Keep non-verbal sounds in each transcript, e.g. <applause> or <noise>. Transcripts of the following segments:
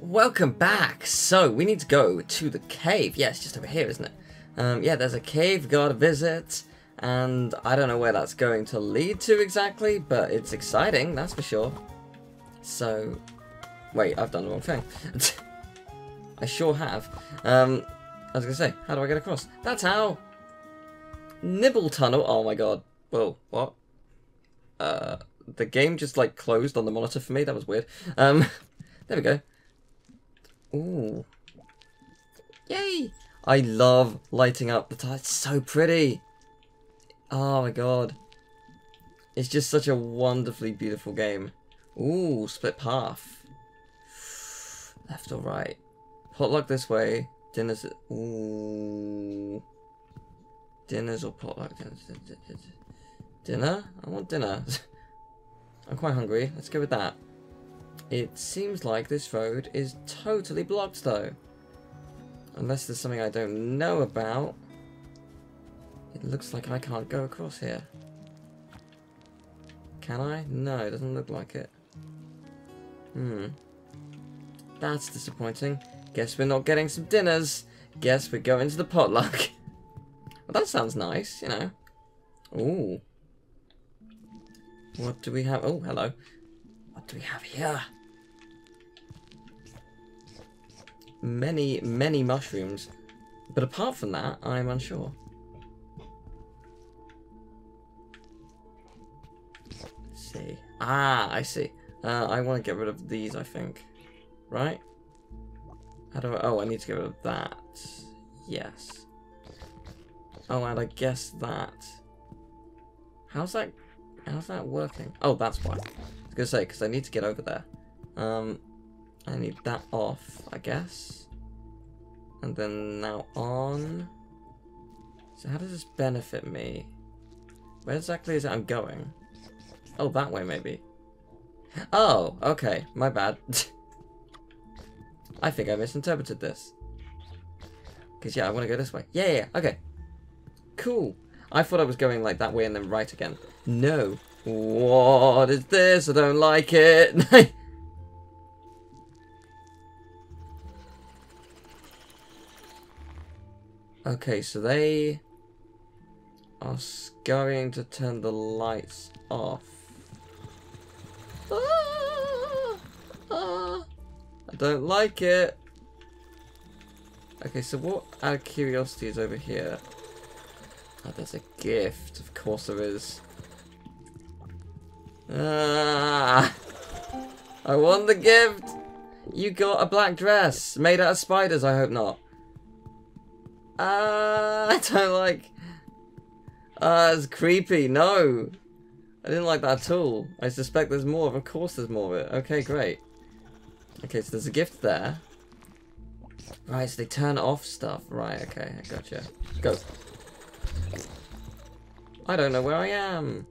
Welcome back! So, we need to go to the cave. Yeah, it's just over here, isn't it? Um, yeah, there's a cave, gotta visit, and I don't know where that's going to lead to exactly, but it's exciting, that's for sure. So, wait, I've done the wrong thing. <laughs> I sure have. Um, I was gonna say, how do I get across? That's how! Nibble Tunnel, oh my god. Whoa, what? Uh, the game just, like, closed on the monitor for me, that was weird. Um, <laughs> there we go. Ooh. Yay! I love lighting up the tile. It's so pretty. Oh my god. It's just such a wonderfully beautiful game. Ooh, split path. Left or right. Potluck this way. Dinner's... Ooh. Dinners or potluck? Dinner? I want dinner. <laughs> I'm quite hungry. Let's go with that. It seems like this road is totally blocked though. Unless there's something I don't know about. It looks like I can't go across here. Can I? No, it doesn't look like it. Hmm. That's disappointing. Guess we're not getting some dinners. Guess we're going to the potluck. <laughs> well, that sounds nice, you know. Ooh. What do we have? Oh, hello. What do we have here? Many, many mushrooms. But apart from that, I'm unsure. Let's see. Ah, I see. Uh, I want to get rid of these, I think. Right? How do I... Oh, I need to get rid of that. Yes. Oh, and I guess that... How's that... How's that working? Oh, that's why. I was going to say, because I need to get over there. Um, I need that off, I guess. And then now on. So how does this benefit me? Where exactly is it I'm going? Oh, that way maybe. Oh, okay. My bad. <laughs> I think I misinterpreted this. Because, yeah, I want to go this way. Yeah, yeah, okay. Cool. I thought I was going, like, that way and then right again. No. What is this? I don't like it. <laughs> Okay, so they are going to turn the lights off. Ah, ah, I don't like it. Okay, so what out of curiosity is over here? Oh, there's a gift. Of course there is. Ah, I won the gift. You got a black dress made out of spiders. I hope not. Uh, I <laughs> don't like... Uh, it's creepy. No. I didn't like that at all. I suspect there's more. Of course there's more of it. Okay, great. Okay, so there's a gift there. Right, so they turn off stuff. Right, okay, I gotcha. Go. I don't know where I am.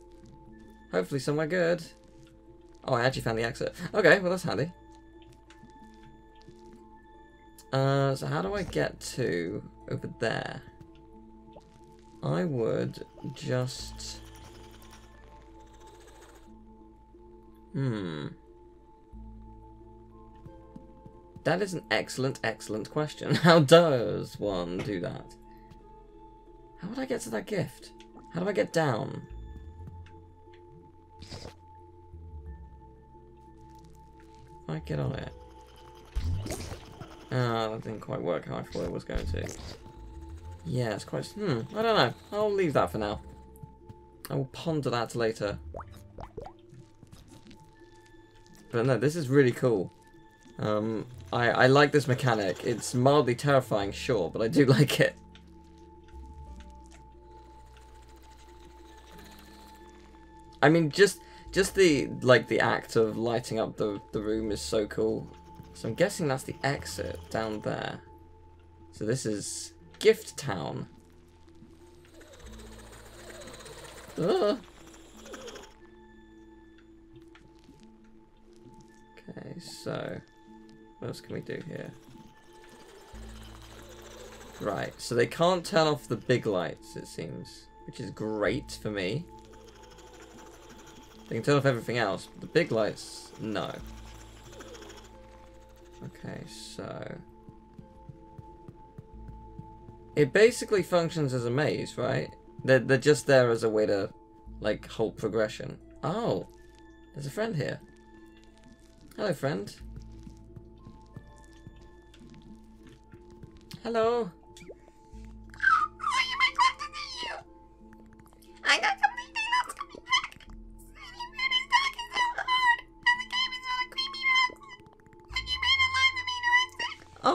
Hopefully somewhere good. Oh, I actually found the exit. Okay, well that's handy. Uh, so how do I get to over there? I would just... Hmm. That is an excellent, excellent question. <laughs> How does one do that? How would I get to that gift? How do I get down? I get on it. Ah, that didn't quite work how I thought it was going to. Yeah, it's quite... Hmm, I don't know. I'll leave that for now. I will ponder that later. But no, this is really cool. Um, I, I like this mechanic. It's mildly terrifying, sure, but I do <laughs> like it. I mean, just just the like the act of lighting up the the room is so cool. So I'm guessing that's the exit down there. So this is Gift Town. Ugh. Okay, so what else can we do here? Right, so they can't turn off the big lights, it seems, which is great for me. They can turn off everything else, but the big lights, no. Okay, so... It basically functions as a maze, right? They're, they're just there as a way to, like, halt progression. Oh, there's a friend here. Hello, friend. Hello.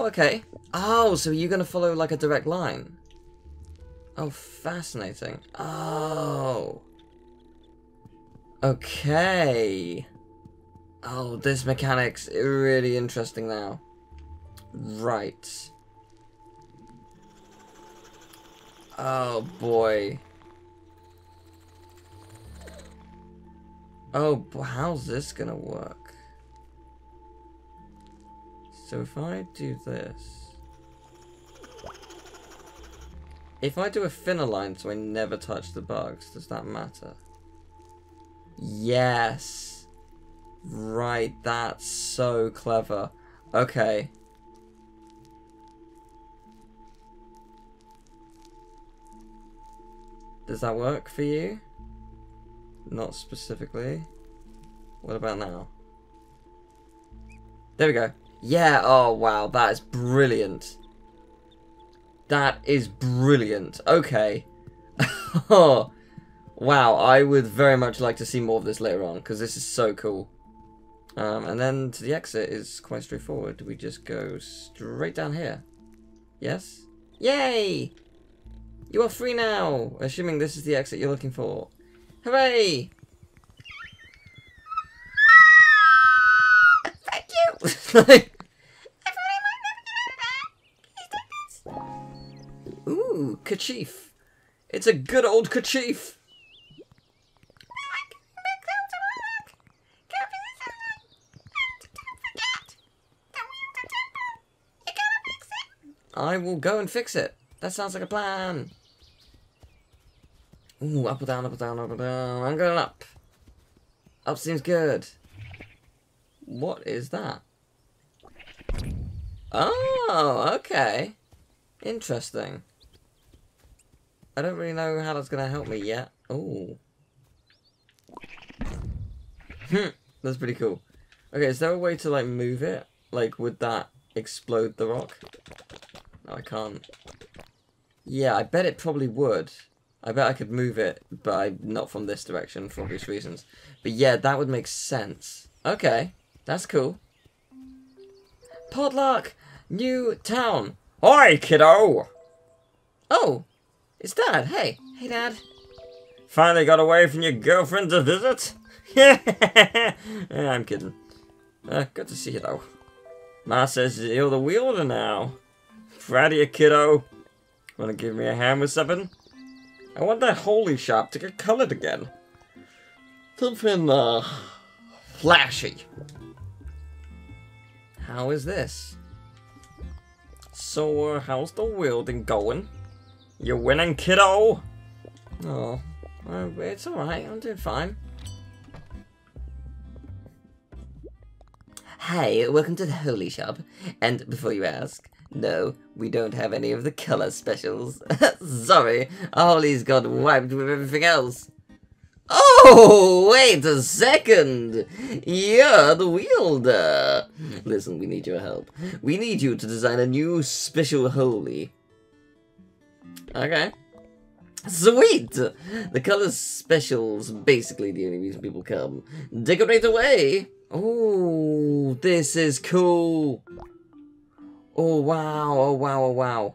Okay. Oh, so you're gonna follow like a direct line? Oh, fascinating. Oh. Okay. Oh, this mechanic's really interesting now. Right. Oh, boy. Oh, how's this gonna work? So if I do this... If I do a thinner line so I never touch the bugs, does that matter? Yes! Right, that's so clever. Okay. Does that work for you? Not specifically. What about now? There we go. Yeah, oh wow, that is brilliant. That is brilliant. Okay. <laughs> oh, wow, I would very much like to see more of this later on, because this is so cool. Um, and then to the exit is quite straightforward. We just go straight down here. Yes? Yay! You are free now! Assuming this is the exit you're looking for. Hooray! <laughs> You! Ooh, kerchief. It's a good old kerchief. I will go and fix it. That sounds like a plan. Ooh, up or down, up or down, up or down. I'm going up. Up seems good. What is that? Oh, okay. Interesting. I don't really know how that's going to help me yet. Oh. that's pretty cool. Okay, is there a way to, like, move it? Like, would that explode the rock? No, I can't. Yeah, I bet it probably would. I bet I could move it, but I, not from this direction for obvious reasons. But yeah, that would make sense. Okay, that's cool. Potluck! New town! Hi, kiddo! Oh, it's Dad. Hey. Hey, Dad. Finally got away from your girlfriend to visit? yeah, <laughs> I'm kidding. Uh, good to see you, though. Ma says you're the wielder now. Proud of you, kiddo. Wanna give me a hand with something? I want that holy shop to get colored again. Something, uh, flashy. How is this? So, uh, how's the wielding going? You're winning, kiddo! Oh, it's alright, I'm doing fine. Hi, welcome to the Holy Shop. And before you ask, no, we don't have any of the color specials. <laughs> Sorry, Holy's got wiped with everything else. Oh, wait a second! You're the wielder! Listen, we need your help. We need you to design a new special holy. Okay. Sweet! The color special's basically the only reason people come. Decorate away! Oh, this is cool! Oh, wow, oh, wow, oh, wow.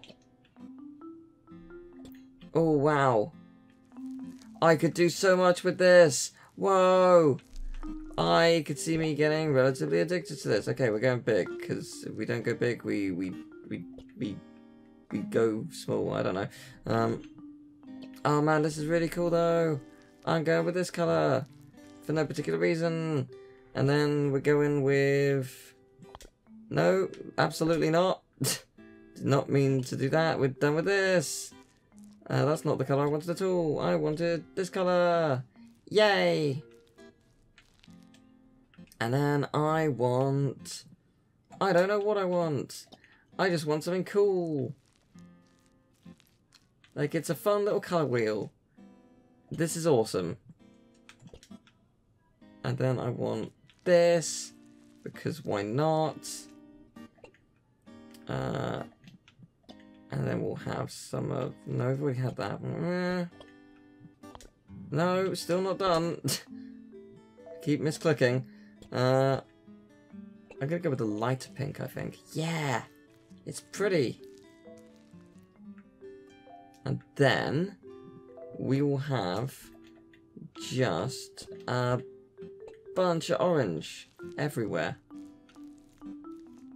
Oh, wow. I could do so much with this! Whoa! I could see me getting relatively addicted to this. Okay, we're going big, because if we don't go big, we, we, we, we we go small, I don't know. Um, oh man, this is really cool though. I'm going with this colour for no particular reason. And then we're going with... No, absolutely not. <laughs> Did not mean to do that. We're done with this. Uh, that's not the colour I wanted at all. I wanted this colour. Yay! And then I want I don't know what I want. I just want something cool. Like, it's a fun little colour wheel. This is awesome. And then I want this, because why not? Uh, and then we'll have some of... No, we had that. No, still not done. <laughs> Keep misclicking. Uh, I'm gonna go with the lighter pink, I think. Yeah! It's pretty. And then we will have just a bunch of orange everywhere.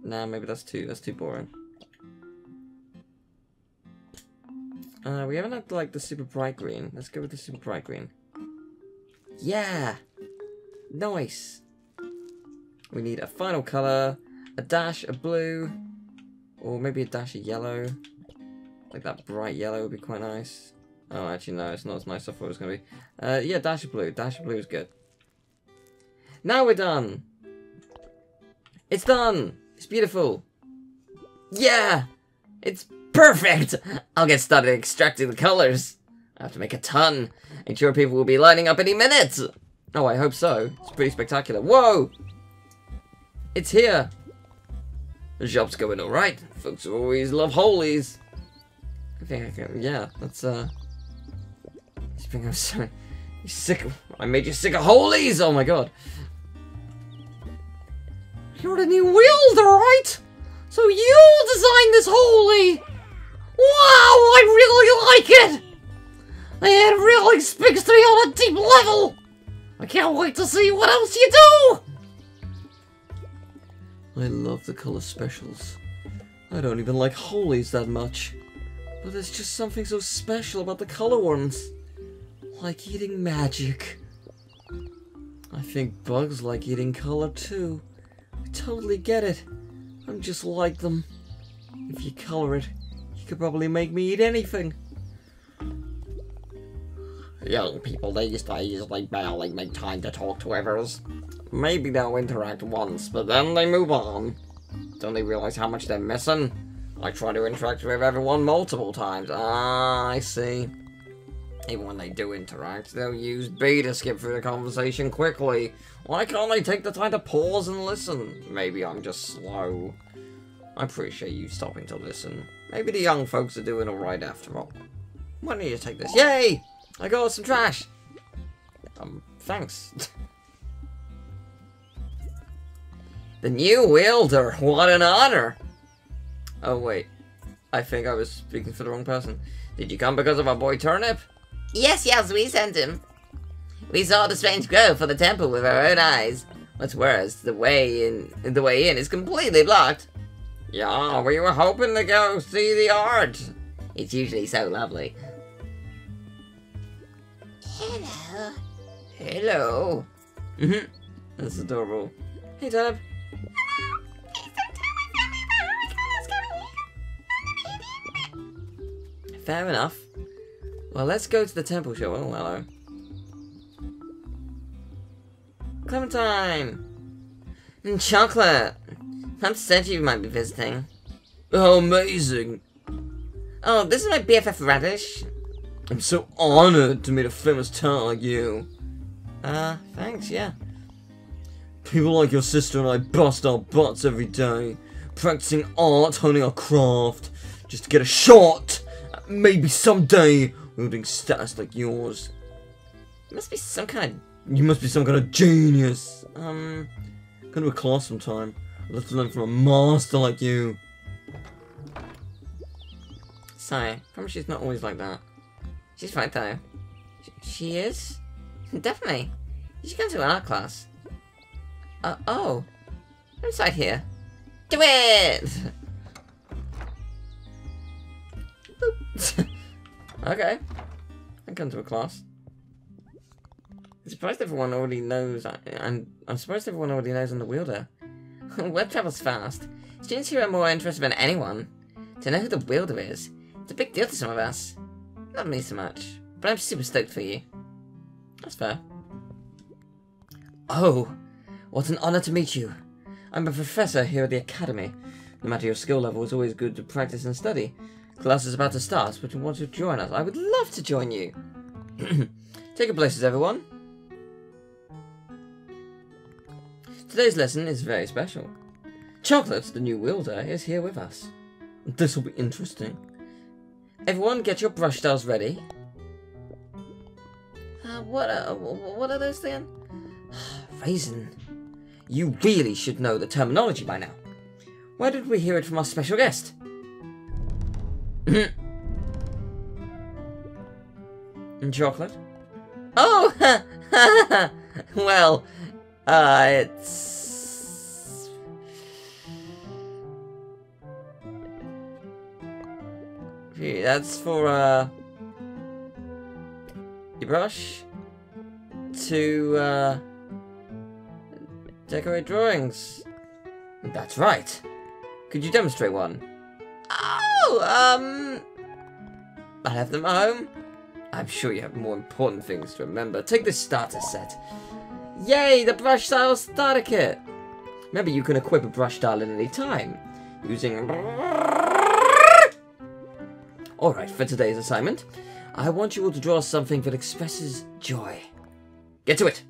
Nah, maybe that's too that's too boring. Uh, we haven't had like the super bright green. Let's go with the super bright green. Yeah, nice. We need a final color, a dash of blue, or maybe a dash of yellow. Like that bright yellow would be quite nice. Oh, actually, no, it's not as nice as I thought it was going to be. Uh, yeah, dash of blue. Dash of blue is good. Now we're done! It's done! It's beautiful! Yeah! It's perfect! I'll get started extracting the colors. I have to make a ton. I'm sure people will be lining up any minute! Oh, I hope so. It's pretty spectacular. Whoa! It's here! The shop's going alright. Folks always love holies. I think I can, yeah, that's, uh... I'm sorry. You're sick of, I made you sick of holies! Oh my god. You're the new wielder, right? So you designed this holy! Wow, I really like it! It really speaks to me on a deep level! I can't wait to see what else you do! I love the colour specials. I don't even like holies that much. But there's just something so special about the color ones. Like eating magic. I think bugs like eating color too. I totally get it. I'm just like them. If you color it, could probably make me eat anything. Young people these days, they barely make time to talk to others. Maybe they'll interact once, but then they move on. Don't they realize how much they're missing? I try to interact with everyone multiple times. Ah, I see. Even when they do interact, they'll use B to skip through the conversation quickly. Why can't they take the time to pause and listen? Maybe I'm just slow. I appreciate you stopping to listen. Maybe the young folks are doing alright after all. Why don't you take this? Yay! I got some trash! Um, thanks. <laughs> the new wielder! What an honor! Oh, wait. I think I was speaking for the wrong person. Did you come because of our boy Turnip? Yes, yes, we sent him. We saw the strange grove for the temple with our own eyes. What's worse, the way in the way in is completely blocked. Yeah, we were hoping to go see the art. It's usually so lovely. Hello. Hello. Mm-hmm. That's adorable. Hey, Turnip. Fair enough. Well, let's go to the temple show. Oh, hello. Clementine! Mm, chocolate! Pump said you might be visiting. Oh, amazing! Oh, this is my BFF Radish. I'm so honored to meet a famous talent like you. Uh, thanks, yeah. People like your sister and I bust our butts every day, practicing art, honing our craft, just to get a shot at maybe someday wielding status like yours. You must be some kind of... You must be some kind of genius. Um, go to a class sometime. To learn from a master like you. Sorry, promise she's not always like that. She's fine though. Sh she is? <laughs> Definitely. You should come to an art class. Uh, oh. Inside here. Do it! <laughs> okay. I come to a class. I'm surprised everyone already knows. I, I'm, I'm surprised everyone already knows I'm the wielder. <laughs> Web travels fast. Students here are more interested than anyone. To know who the wielder is, it's a big deal to some of us. Not me so much, but I'm super stoked for you. That's fair. Oh, what an honor to meet you. I'm a professor here at the academy. No matter your skill level, it's always good to practice and study. Class is about to start, but you want to join us? I would love to join you. <clears throat> Take your places, everyone. Today's lesson is very special. Chocolate, the new wielder, is here with us. This will be interesting. Everyone, get your brush styles ready. Uh, what, uh, what are those again? <sighs> Raisin. You really should know the terminology by now. Where did we hear it from our special guest? <clears throat> Chocolate? Oh! <laughs> well, uh, it's... That's for, uh... Your brush? To, uh... Decorate drawings. That's right. Could you demonstrate one? Oh, um... I have them at home. I'm sure you have more important things to remember. Take this starter set. Yay, the brush style starter kit. Remember, you can equip a brush style at any time using. Alright, for today's assignment, I want you all to draw something that expresses joy. Get to it!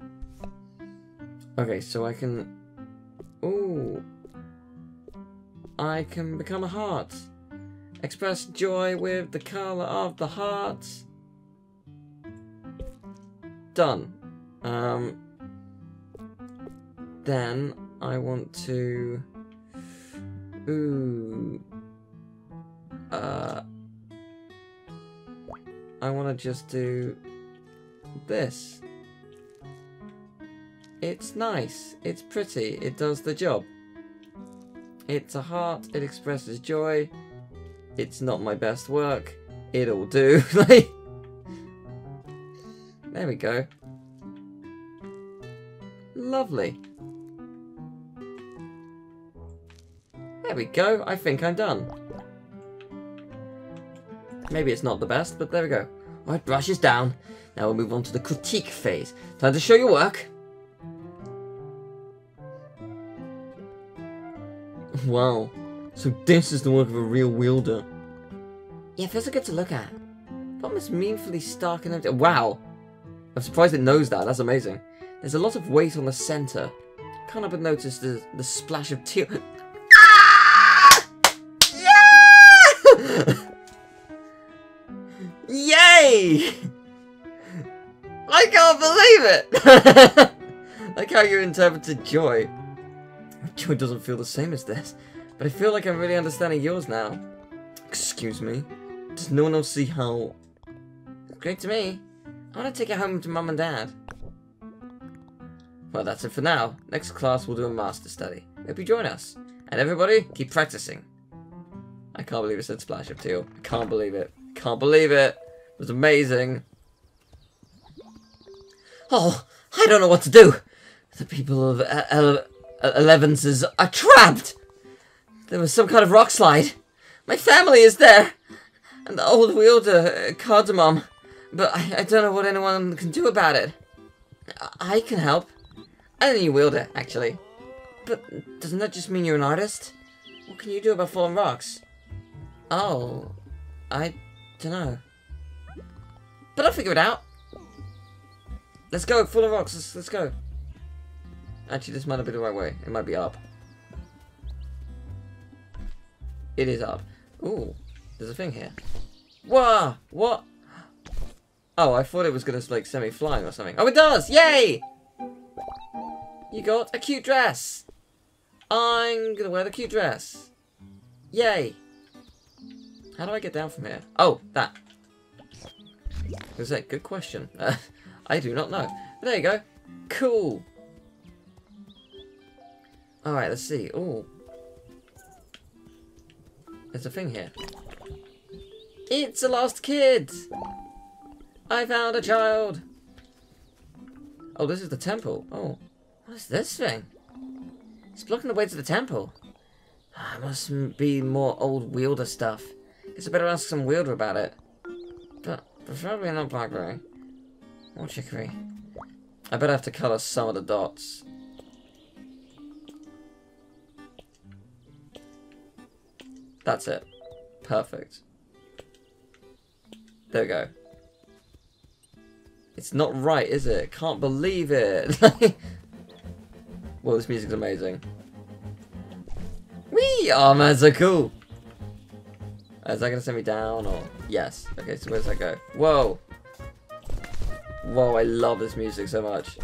Okay, so I can. Ooh. I can become a heart. Express joy with the color of the heart. Done. Um. Then I want to. Ooh. Uh. I want to just do this. It's nice. It's pretty. It does the job. It's a heart. It expresses joy. It's not my best work. It'll do. <laughs> There we go. Lovely. There we go. I think I'm done. Maybe it's not the best, but there we go. Right, brushes down. Now we'll move on to the critique phase. Time to show your work. Wow. So this is the work of a real wielder. Yeah, feels good to look at. Bottom is meaningfully stark and empty. Wow. I'm surprised it knows that. That's amazing. There's a lot of weight on the center. Can't help but notice the, the splash of teal. I can't believe it! <laughs> like how you interpreted joy. Joy doesn't feel the same as this, but I feel like I'm really understanding yours now. Excuse me? Does no one else see how... Great to me. I want to take it home to mum and dad. Well, that's it for now. Next class we'll do a master study. Hope you join us. And everybody, keep practicing. I can't believe it said Splash of Teal. I can't believe it. Can't believe it. It was amazing. Oh, I don't know what to do. The people of Ele- Elevenses are trapped. There was some kind of rock slide. My family is there. And the old wielder, Cardamom. But I, I don't know what anyone can do about it. I- I can help. I'm a new wielder, actually. But doesn't that just mean you're an artist? What can you do about fallen rocks? Oh, I don't know. But I'll figure it out. Let's go, full of rocks. Let's, let's go. Actually, this might not be the right way. It might be up. It is up. Ooh, there's a thing here. Whoa! What? Oh, I thought it was gonna like send me flying or something. Oh, it does! Yay! You got a cute dress. I'm gonna wear the cute dress. Yay! How do I get down from here? Oh, that. Was that good question? Uh, <laughs> I do not know. There you go. Cool. Alright, let's see. Oh. There's a thing here. It's a lost kid! I found a child! Oh, this is the temple. Oh. What is this thing? It's blocking the way to the temple. Ah, must be more old wielder stuff. Guess I better ask some wielder about it. But Preferably not blackberry. Or chicory. I better have to colour some of the dots. That's it. Perfect. There we go. It's not right, is it? Can't believe it! <laughs> well, this music's amazing. We are oh, man, so cool! Is that gonna send me down or? Yes. Okay, so where does that go? Whoa. Whoa, I love this music so much.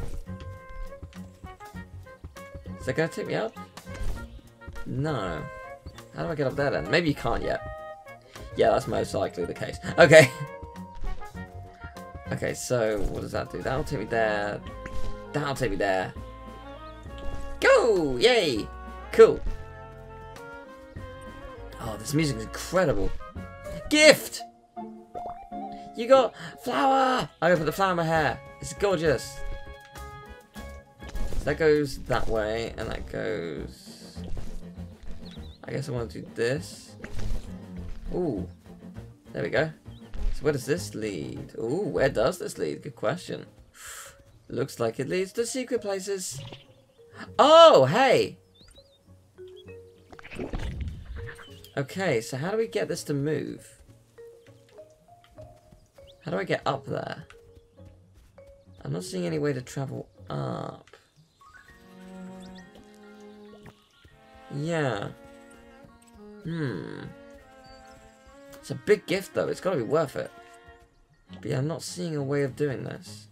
Is that gonna take me up? No. How do I get up there then? Maybe you can't yet. Yeah, that's most likely the case. Okay. <laughs> okay, so what does that do? That'll take me there. That'll take me there. Go! Yay! Cool. Oh, this music is incredible. Gift! You got flower! I'm gonna put the flower in my hair. It's gorgeous. So that goes that way, and that goes... I guess I want to do this. Ooh. There we go. So where does this lead? Ooh, where does this lead? Good question. <sighs> Looks like it leads to secret places. Oh, hey! Okay, so how do we get this to move? How do I get up there? I'm not seeing any way to travel up. Yeah. Hmm. It's a big gift though, it's gotta be worth it. But yeah, I'm not seeing a way of doing this.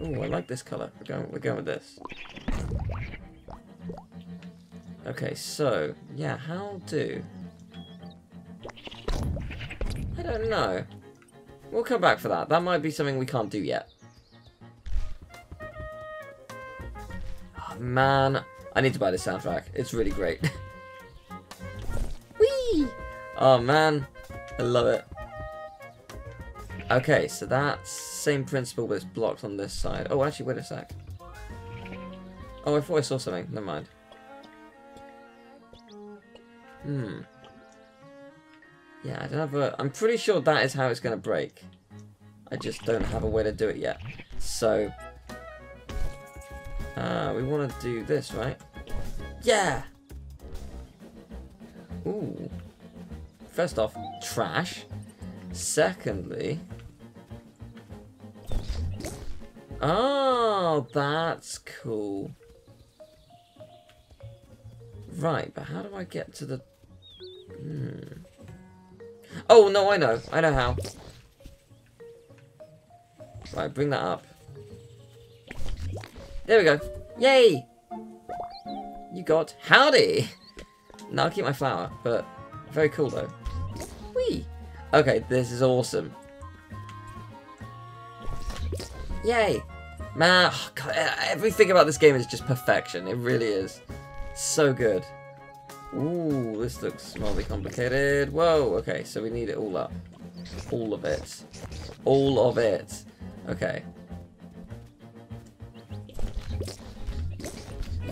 Oh, I like this colour. We're going we're going with this. Okay, so yeah, how do I don't know. We'll come back for that. That might be something we can't do yet. Oh, man, I need to buy this soundtrack. It's really great. <laughs> Whee! Oh man, I love it. Okay, so that's same principle, but it's blocked on this side. Oh, actually, wait a sec. Oh, I thought I saw something. Never mind. Hmm. Yeah, I don't have a... I'm pretty sure that is how it's going to break. I just don't have a way to do it yet. So... Uh, we want to do this, right? Yeah! Ooh. First off, trash. Secondly... Oh, that's cool. Right, but how do I get to the... Hmm... Oh, no, I know. I know how. Right, bring that up. There we go. Yay! You got howdy! Now I'll keep my flower, but very cool though. Whee! Okay, this is awesome. Yay! Man, oh God, everything about this game is just perfection. It really is. So good. Ooh, this looks mildly complicated. Whoa, okay, so we need it all up. All of it. All of it. Okay.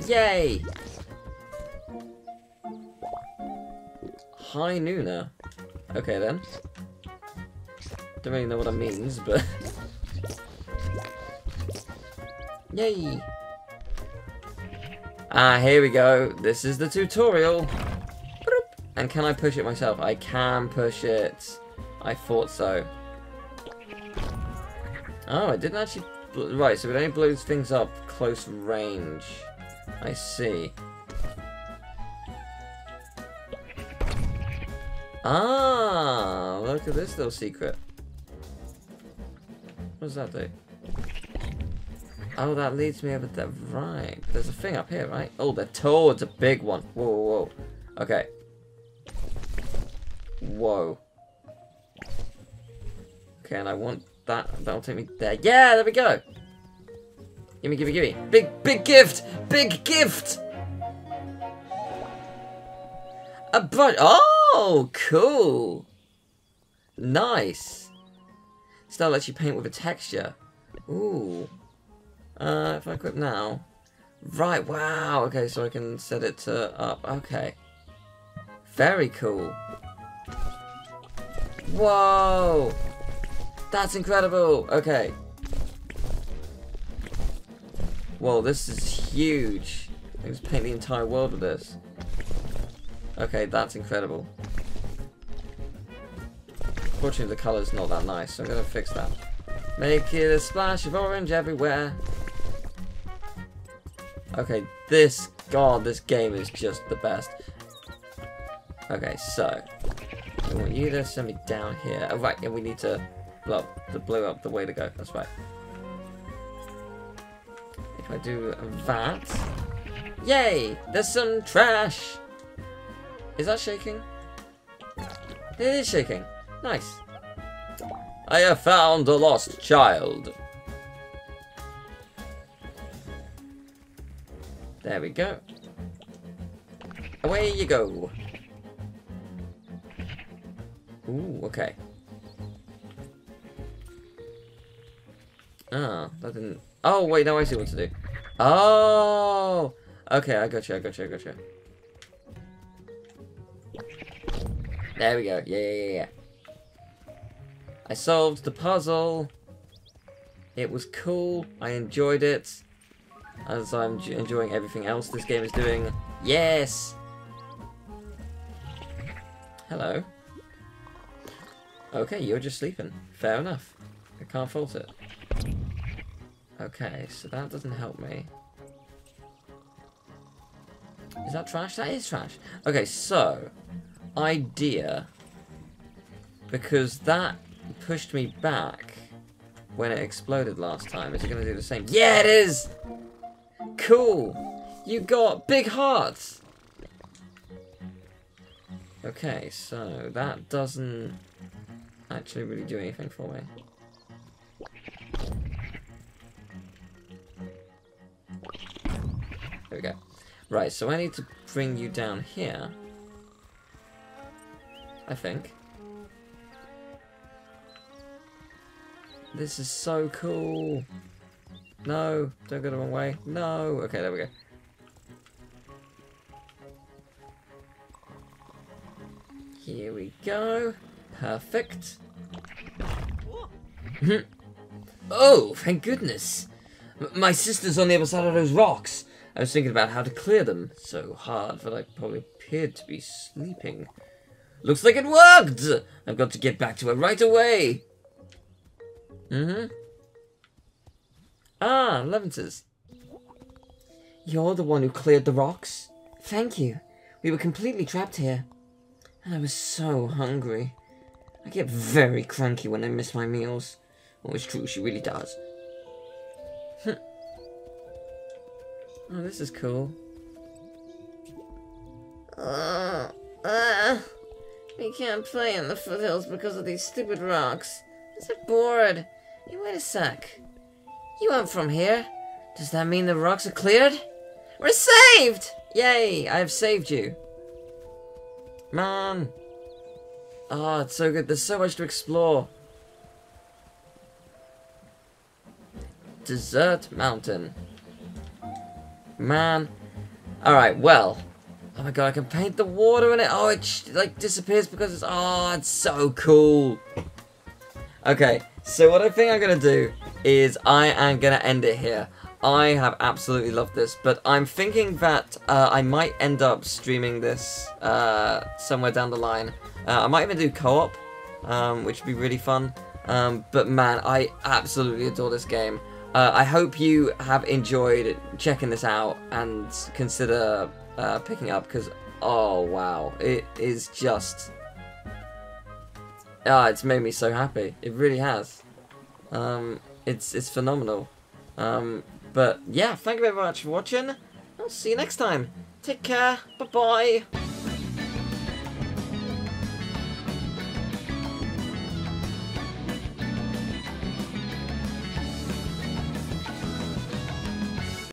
Yay! High Nooner. Okay then. Don't really know what that means, but... <laughs> Yay! Ah, here we go. This is the tutorial. And can I push it myself? I can push it. I thought so. Oh, it didn't actually... Right, so it only blows things up close range. I see. Ah, look at this little secret. What does that do? Oh, that leads me over there. Right. There's a thing up here, right? Oh, the toad's a big one. Whoa, whoa, whoa. Okay. Whoa. Okay, and I want that. That'll take me there. Yeah, there we go. Gimme, gimme, gimme. Big, big gift! Big gift! A brush. Oh, cool. Nice. Still lets you paint with a texture. Ooh. Uh, if I equip now. Right, wow. Okay, so I can set it to up. Okay. Very cool. Whoa! That's incredible! Okay. Whoa, this is huge. I can just paint the entire world with this. Okay, that's incredible. Fortunately, the color's not that nice, so I'm gonna fix that. Make it a splash of orange everywhere. Okay, this, god, this game is just the best. Okay, so, I want you to send me down here. Oh, right, yeah, we need to blow up, to blow up the way to go. That's right. If I do that, yay! There's some trash. Is that shaking? It is shaking. Nice. I have found a lost child. There we go. Away you go. Ooh, okay. Ah, that didn't... Oh, wait, now I see what to do. Oh! Okay, I got you, I got you, I got you. There we go. Yeah, yeah, yeah, yeah. I solved the puzzle. It was cool. I enjoyed it. As I'm enjoying everything else this game is doing. Yes! Hello. Okay, you're just sleeping. Fair enough. I can't fault it. Okay, so that doesn't help me. Is that trash? That is trash. Okay, so, idea. Because that pushed me back when it exploded last time. Is it going to do the same? Yeah, it is! Cool! You got big hearts! Okay, so that doesn't actually really do anything for me. There we go. Right, so I need to bring you down here. I think. This is so cool. No, don't go the wrong way. No. Okay, there we go. Here we go. Perfect. <laughs> oh, thank goodness. M my sister's on the other side of those rocks. I was thinking about how to clear them. So hard that I probably appeared to be sleeping. Looks like it worked! I've got to get back to her right away. Mm-hmm. Ah, Elevenses. You're the one who cleared the rocks? Thank you. We were completely trapped here. And I was so hungry. I get very cranky when I miss my meals. Oh, it's true, she really does. oh, this is cool. Uh, uh, we can't play in the foothills because of these stupid rocks. I'm so bored. Hey, wait a sec. You aren't from here. Does that mean the rocks are cleared? We're saved! Yay, I have saved you. Man. Oh, it's so good. There's so much to explore. Desert Mountain. Man. Alright, well. Oh my god, I can paint the water in it. Oh, it like disappears because it's... Oh, it's so cool. Okay, so what I think I'm going to do is I am going to end it here. I have absolutely loved this, but I'm thinking that uh, I might end up streaming this uh, somewhere down the line. Uh, I might even do co-op, um, which would be really fun. Um, but man, I absolutely adore this game. Uh, I hope you have enjoyed checking this out and consider uh, picking up because, oh wow, it is just Ah, it's made me so happy. It really has. Um, it's it's phenomenal. Um, but yeah, thank you very much for watching. I'll see you next time. Take care. Bye bye.